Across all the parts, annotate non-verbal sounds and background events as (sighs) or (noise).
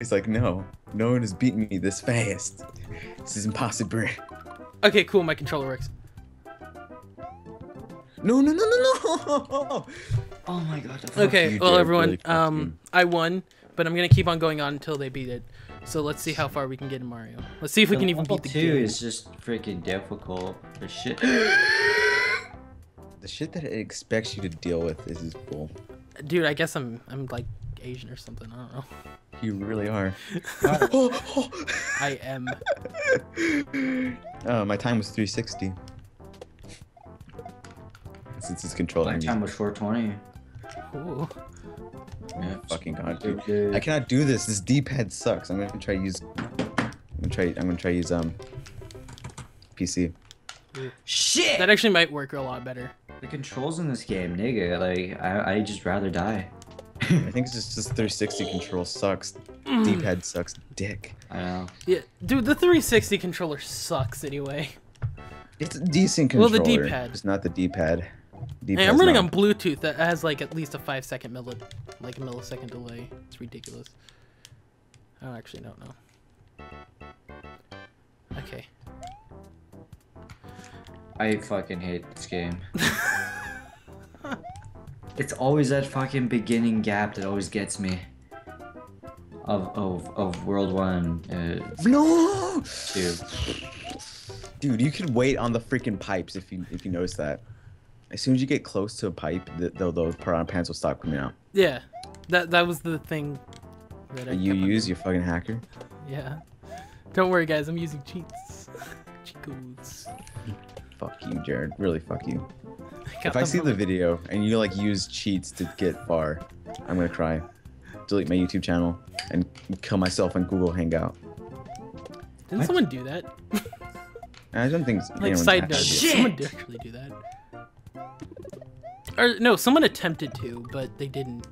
He's like, no, no one has beaten me this fast. This is impossible. Okay, cool. My controller works. No, no, no, no, no. Oh my god. Okay, well, Jared, everyone, really um. I won, but I'm gonna keep on going on until they beat it. So let's see how far we can get in Mario. Let's see if we The can even beat the two game. is just freaking difficult. The shit. (gasps) (laughs) The shit that it expects you to deal with is just bull. Dude, I guess I'm I'm like Asian or something. I don't know. You really are. (laughs) I am. uh, my time was 360. Since it's controlled, I My need time was 420. Ooh. Yeah. fucking god, dude. Dude. I cannot do this. This D-pad sucks. I'm gonna try to use. I'm gonna try. I'm gonna try to use um. PC. Shit! That actually might work a lot better. The controls in this game, nigga. Like, I, I just rather die. I think it's just just 360 control sucks. Mm. D-pad sucks dick. I know. Yeah, dude, the 360 controller sucks anyway. It's a decent Well, the D-pad. It's not the D-pad. Hey, I'm running not- on Bluetooth that has like at least a five second milli, like a millisecond delay. It's ridiculous. I actually don't know. Okay. I fucking hate this game. (laughs) it's always that fucking beginning gap that always gets me. Of of of World One, uh, No, two. dude, you could wait on the freaking pipes if you if you notice that. As soon as you get close to a pipe, the, the, those piranha plants will stop coming out. Yeah, that that was the thing that I you kept on use, you fucking hacker. Yeah. Don't worry, guys. I'm using cheats. (laughs) Cheat codes. Fuck you, Jared. Really, fuck you. got If I see the video and you like use cheats to get far, I'm gonna cry. Delete my YouTube channel and kill myself on Google Hangout. didn't someone do that? (laughs) I don't think Like side note. Shit! someone did actually do that. Or no, someone attempted to, but they didn't.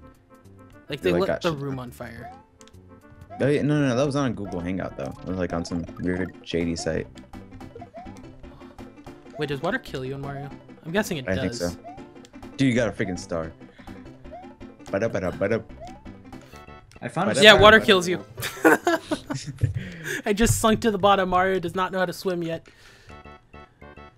Like they They, like, lit the room on fire. Oh, yeah, no, no, no, that was on a Google Hangout though. It was like on some weird shady site. Wait, does water kill you in Mario? I'm guessing it I does. think so. Dude, you got a freaking star. Ba-da, ba-da, ba-da. I found. But a Yeah, That's water fine, kills you. (laughs) (laughs) I just sunk to the bottom. Mario does not know how to swim yet.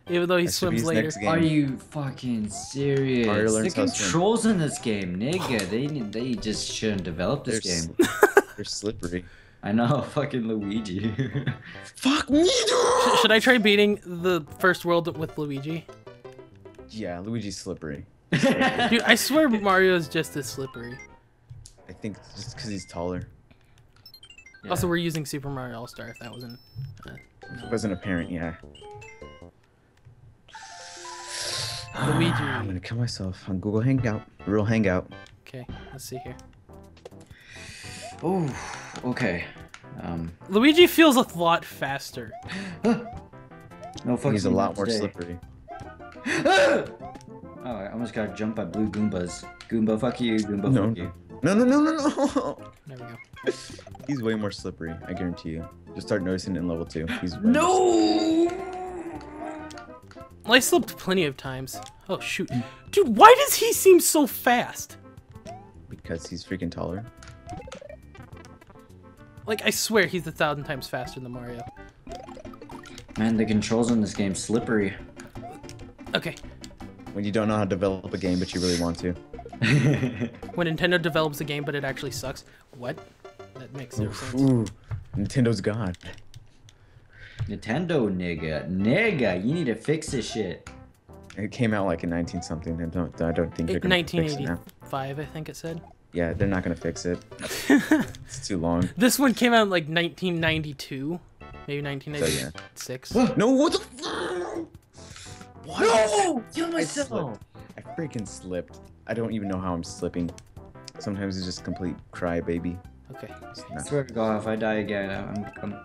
Even though he That swims later. next game. Are you fucking serious? Mario the learns how to swim. controls in this game, nigga. They they just shouldn't develop this They're, game. sli- they're slippery. (laughs) I know, (laughs) fucking Luigi. (laughs) Fuck me, Sh- Should I try beating the first world with Luigi? Yeah, Luigi's slippery. (laughs) Dude, I swear Mario is just as slippery. I think just because he's taller. Yeah. Also, we're using Super Mario All Star. If that wasn't. Uh, It wasn't apparent, yeah. (sighs) Luigi. I'm gonna kill myself on Google Hangout. Real Hangout. Okay, let's see here. Oh, okay. Um, Luigi feels a lot faster. no fucking. He's a lot more today. slippery. (gasps) oh, I almost got jumped by blue Goombas. Goomba, fuck you. Goomba, No. fuck you. No, no, no, no, no. (laughs) There we go. He's way more slippery. I guarantee you. You'll start noticing it in level two. He's No. Well, I slipped plenty of times. Oh shoot, dude, why does he seem so fast? because he's freaking taller. Like I swear he's a thousand times faster than Mario. Man, the controls in this game slippery. Okay, When you don't know how to develop a game, but you really want to. (laughs) when Nintendo develops a game but it actually sucks. What? That makes no sense. Ooh, Nintendo's god. Nintendo, nigga, nigga, you need to fix this shit. It came out like in 19 something. I don't. I don't think they're It- gonna fix it now. 1985, I think it said. Yeah, they're not gonna fix it. (laughs) It's too long. This one came out in like 1992, maybe 1996. (gasps) No, what the? F- what? No! Kill I. I freaking slipped. I don't even know how I'm slipping. Sometimes it's just complete cry, baby. Okay. I swear to God, if I die again, I'm, I'm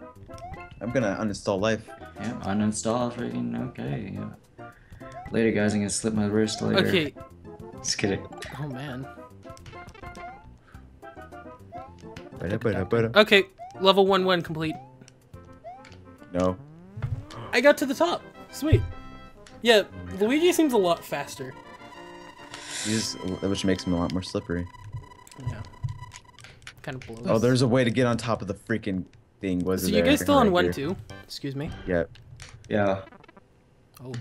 I'm gonna uninstall life. yeah, uninstall freaking okay. Yeah. Later, guys, I'm gonna slip my wrist later. Okay. (laughs) Just kidding. Oh man. Okay, level one one complete. No. I got to the top. Sweet. Yeah, Luigi seems a lot faster. He's, which makes him a lot more slippery. Yeah. kind of blows. Oh, there's a way to get on top of the freaking thing. Was So it you there? guys still on one here. two? Excuse me. Yeah. Yeah. Oh,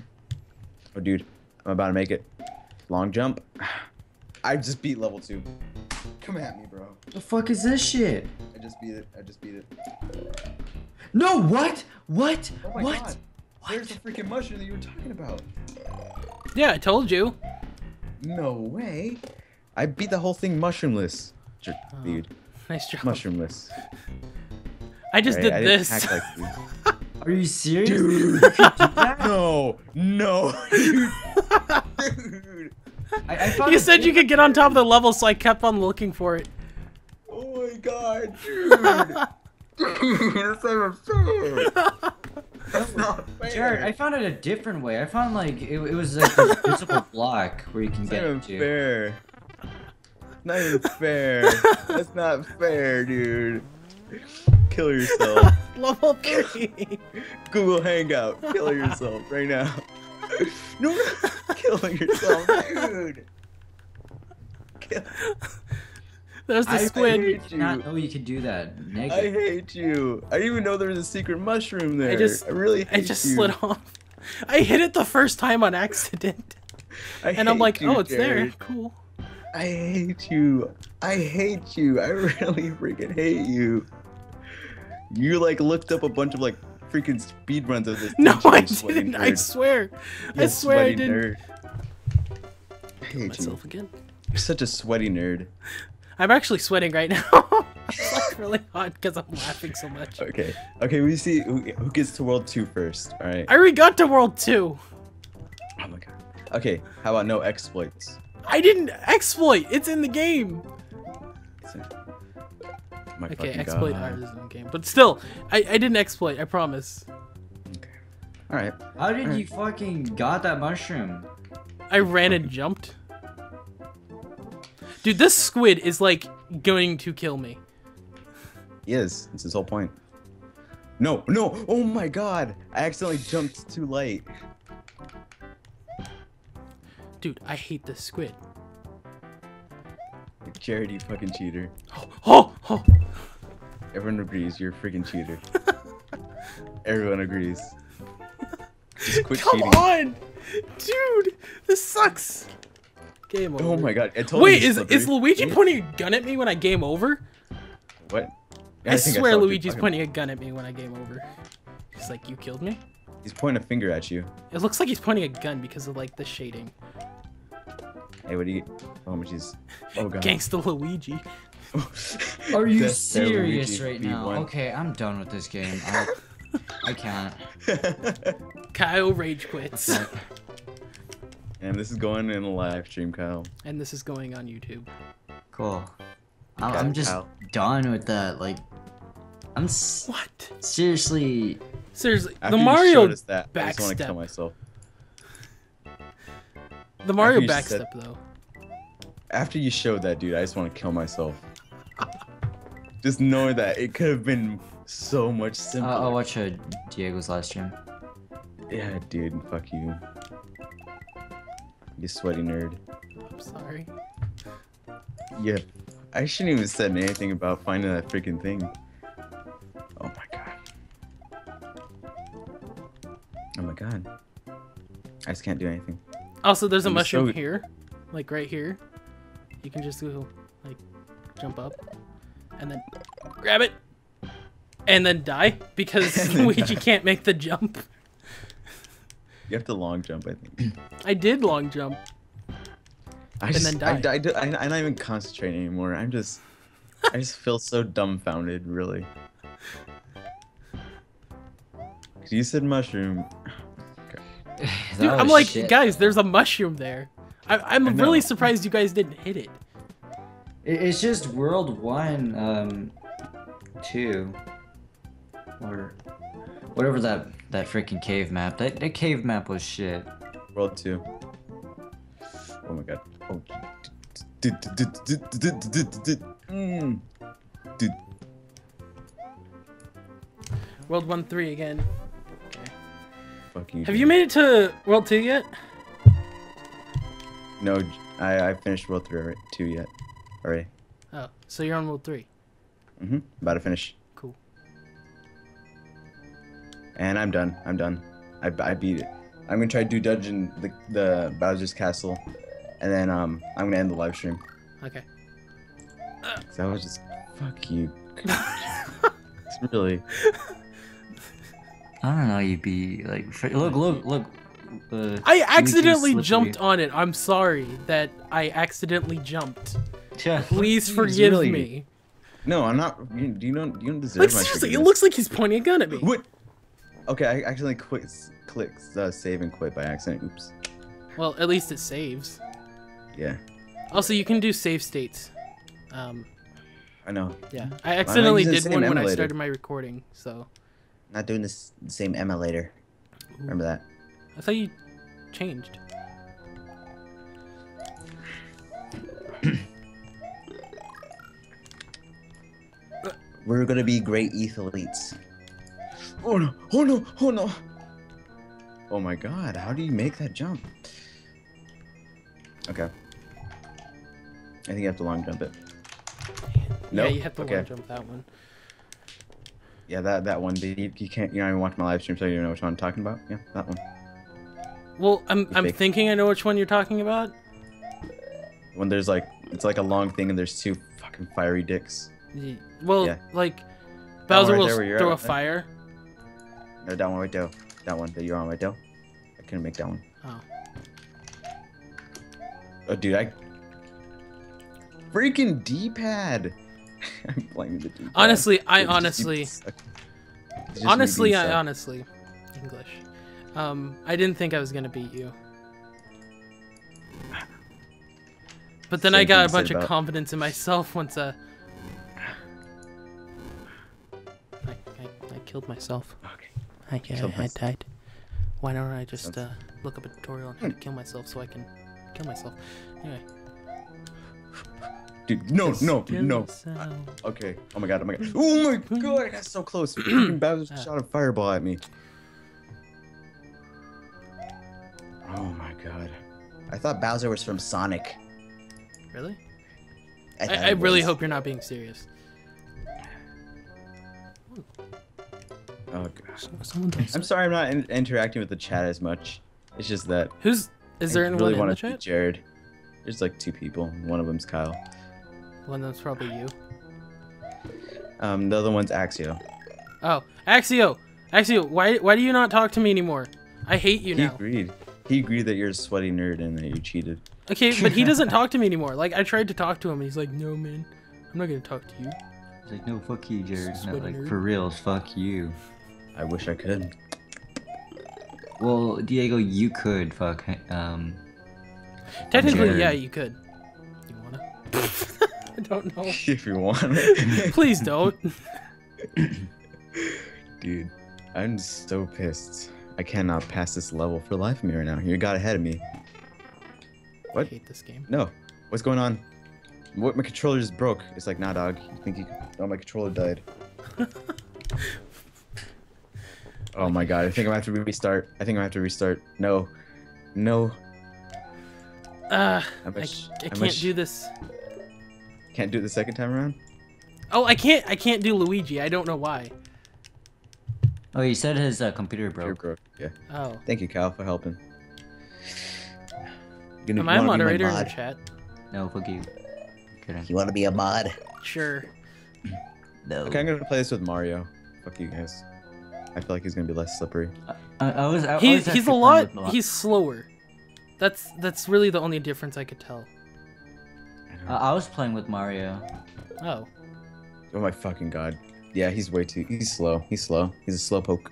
Oh, dude, I'm about to make it. Long jump. (sighs) I just beat level two. Come at me, bro. The fuck is this shit? I just beat it. I just beat it. No, what? What? Oh my what? god. There's the freaking mushroom that you were talking about. yeah, I told you. No way. I beat the whole thing mushroomless. Jer- Oh. Dude, Nice job. mushroomless. I just Right? did I didn't this. like you. (laughs) Are you serious? Dude. (laughs) no, no, (laughs) dude. dude. (laughs) I, I you said you could get on top of the level, so I kept on looking for it. Oh my god, dude. dude, (laughs) (laughs) that's not fair. That's not fair. Jared, I found it a different way. I found like it, it was like this visible block where you can It's get not even into. fair. Not even fair. That's not fair, dude. Kill yourself. Level three. Google Hangout. Kill yourself right now. No, no. Kill yourself, dude. Kill. There's the I squid. hate I did not you. know you could do that. I hate you. I didn't even know there was a secret mushroom there. I just- really hate I just you. slid off. I hit it the first time on accident, I and I'm like, you, "Oh, it's there. Cool." I hate you. I hate you. I (laughs) really freaking hate you. You like looked up a bunch of like freaking speed runs of this. (laughs) No, I you didn't. I nerd? swear. I swear I sweaty didn't. nerd. I hate you. Myself again. You're such a sweaty nerd. I'm actually sweating right now. (laughs) it's like really hot because I'm laughing so much. Okay. Okay, we see who, who gets to world two first. All right. I already got to world two. Oh my god. Okay. How about no exploits? I didn't exploit. It's in the game. My Okay, fucking exploit God. art in the game, but still, I, I didn't exploit. I promise. Okay. All right. How did Alright. you fucking got that mushroom? I ran and jumped. Dude, this squid is like going to kill me. He is. That's his whole point. No, no. Oh my god. I accidentally jumped too late. Dude, I hate this squid. Jared, you fucking cheater. (gasps) Oh, oh. Everyone agrees you're a freaking cheater. (laughs) Everyone agrees. Just quit Come cheating. on! Dude, this sucks. Game oh over. Oh my god. I told Wait, is slippery. is Luigi pointing a gun at me when I game over? What? I, think swear saw Luigi's pointing a gun at me when I game over. He's like, you killed me? He's pointing a finger at you. It looks like he's pointing a gun because of like the shading. Hey, what do you? Oh, jeez. Oh god. (laughs) Gangsta Luigi. (laughs) Are you Death serious Luigi right now? V1. Okay, I'm done with this game. I, I can't. (laughs) Kyle rage quits. and this is going in a live stream, Kyle. and this is going on YouTube. Cool. I'm, I'm just Kyle. done with that. Like, I'm s- What? seriously. Seriously, After the Mario showed us that, I just want to kill myself. the Mario you said- backstep though. After you showed that, dude, I just want to kill myself. just knowing that it could have been so much Uh, simpler. I'll watch uh, Diego's live stream. Yeah, dude, fuck you. You sweaty nerd. I'm sorry. Yeah, I shouldn't even said anything about finding that freaking thing. Oh my god. Oh my god. I just can't do anything. Also, there's a I'm mushroom so- here, like right here. You can just go, like, jump up, and then grab it, and then die because (laughs) And then Luigi die. can't make the jump. You have to long jump, I think. I did long jump. I And just, then I, die. I, do- I, I'm not even concentrating anymore. I'm just, I just feel so dumbfounded, really. You said mushroom. (sighs) That (sighs) Dude, oh, I'm like, shit. guys, there's a mushroom there. I, I'm I really surprised you guys didn't hit it. It- It's just World One, um, two, or whatever that that freaking cave map. That that cave map was shit. World two. Oh my god. Oh. Mm. World 1 3 again. fuck you. Have dude. you made it to World 2 yet? No, I, I finished World three already, two yet. Already. Oh, so you're on World 3. Mm-hmm. About to finish. Cool. And I'm done. I'm done. I, I beat it. I'm gonna try to do dungeon the the Bowser's Castle, and then um I'm gonna end the live stream. Okay. 'Cause I was just fuck you. (laughs) it's really. (laughs) I don't know. You'd be like, look, look, look. Uh, I accidentally jumped on it. I'm sorry that I accidentally jumped. Yeah. (laughs) Please forgive really- me. No, I'm not. You, do you don't. You don't deserve Like my seriously, it looks like he's pointing a gun at me. What? Okay, I accidentally quit. Clicked uh, save and quit by accident. Oops. Well, at least it saves. Yeah, Also, you can do save states. Um, I know. yeah, I accidentally did one when I started my recording. So Not doing this same emulator. Remember that. I thought you changed. We're gonna be great athletes. Oh no! Oh no! Oh no! Oh my god! How do you make that jump? Okay. I think you have to long jump it. Yeah, Nope. you have to okay. long jump that one. Yeah, that that one. You, you can't. You're not even watching my live stream, so you don't know which one I'm talking about. Yeah, that one. Well, I'm I'm fake. thinking I know which one you're talking about. When there's like, it's like a long thing, and there's two fucking fiery dicks. Ye- Well, Yeah. like Bowser right will there where you're throw at, a there? fire. No, that one right there. That one that you're on right there. I couldn't make that one. Oh. Oh, dude, I. Freaking D-pad. (laughs) I'm playing the D-pad. Honestly, I honestly, it's just me honestly, I honestly, English. Um, I didn't think I was gonna beat you. But then I got a bunch of about- confidence in myself once uh, I, I, I killed myself. Okay. I, I, I died. Why don't I just uh, look up a tutorial on how to kill myself so I can kill myself? Anyway. Dude, no, Just no, no. Okay. Oh my god. Oh my god. Oh my god. That's so close. (clears throat) Bowser Ah. shot a fireball at me. Oh my god. I thought Bowser was from Sonic. Really? thought I, I really hope you're not being serious. Oh gosh. I'm sorry I'm not in- interacting with the chat as much. It's just that Who's is there I anyone really in want the to beat chat? Jared. There's like two people. One of them's Kyle. One of them's probably you. Um, the other one's Axio. Oh, Axio, Axio, why why do you not talk to me anymore? I hate you He now. agreed. He agreed that you're a sweaty nerd and that you cheated. Okay, but he (laughs) doesn't talk to me anymore. Like I tried to talk to him, and he's like, "No, man, I'm not gonna talk to you." It's like, no, fuck you, Jared. Not like, nerd. for reals, fuck you. I wish I could. Well, Diego, you could fuck, um, Technically, Jared. yeah, you could. You wanna? (laughs) I don't know. (laughs) if you want. Please don't. Dude, I'm so pissed. I cannot pass this level for the life of me right now. You got ahead of me. I What? hate this game. No. What's going on? What? My controller just broke. It's like, nah, dog. You think you? Oh, my controller died. (laughs) oh my god. I think I'm gonna have to restart. I think I'm gonna have to restart. No. No. Uh, I, I can't much- do this. Can't do it the second time around. Oh, I can't. I can't do Luigi. I don't know why. Oh, he said his uh, computer You're broke. broke. Yeah. Oh, Thank you, Cal, for helping. You am I a wanna be my moderator in the chat? No, fuck you. Kidding. You want to be a mod? Sure. (clears throat) No. Okay, I'm gonna play this with Mario. Fuck you guys. I feel like he's gonna be less slippery. I, I was. I, I He, was he's a lot. playing with He's slower. That's that's really the only difference I could tell. I don't I, I was playing with Mario. Oh, Oh my fucking god. Yeah, he's way too. He's slow. He's slow. He's a slow poke.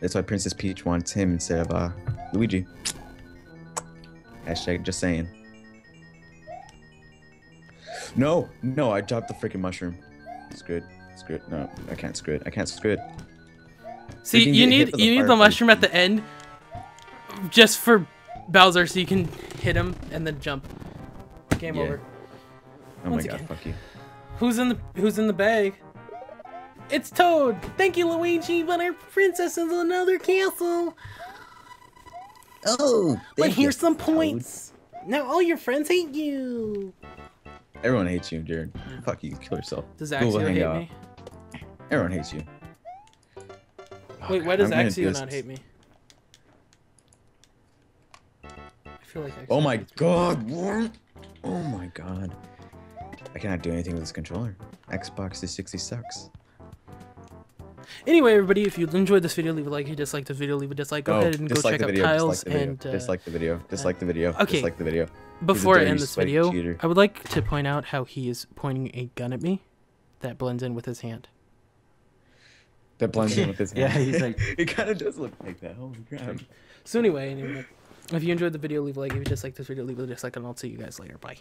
That's why Princess Peach wants him instead of uh Luigi. Hashtag just saying. No, no, I dropped the freaking mushroom. Screw it. Screw it. No, I can't screw it. I can't screw it. see, you need you need the mushroom at the end, just for Bowser, so you can hit him and then jump. Game Yeah. over. Oh Once my god, again. fuck you. Who's in the Who's in the bag? It's Toad. Thank you, Luigi. But our princess is in another castle. Oh, But here's some points. Now all your friends hate you. Everyone hates you, Jared. Fuck you, kill yourself. Does Axio hate Hangout. me? Everyone hates you. Wait, Oh, why does I'm Axio do not hate me? I feel like oh Axio Oh my me. god, what? Oh my god. I cannot do anything with this controller. Xbox 360 sucks. Anyway, everybody, if you enjoyed this video, leave a like. If you disliked this video, leave a dislike. Go Oh, ahead and go dislike check the out video, Kyle's. dislike the video, And uh, dislike the video, dislike the video, okay. dislike the video. before I end this video, cheater. I would like to point out how he is pointing a gun at me. That blends in with his hand. That blends in with this. (laughs) Yeah, he's like- it kind of does look like that. Holy crap. So anyway, anyway, if you enjoyed the video, leave a like. If you disliked this video, leave a dislike, and I'll see you guys later. Bye.